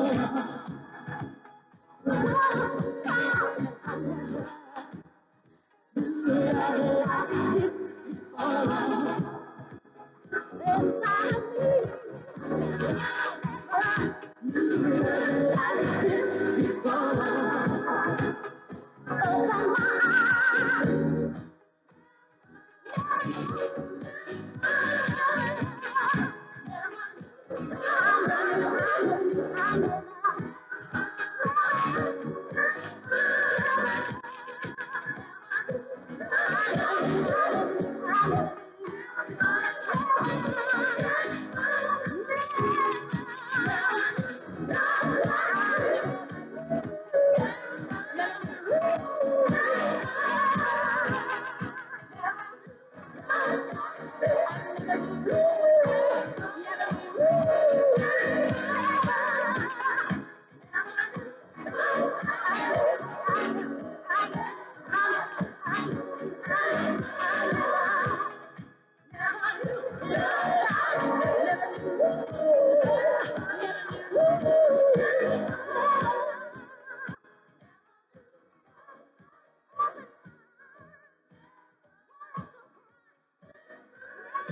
Oh, Yes.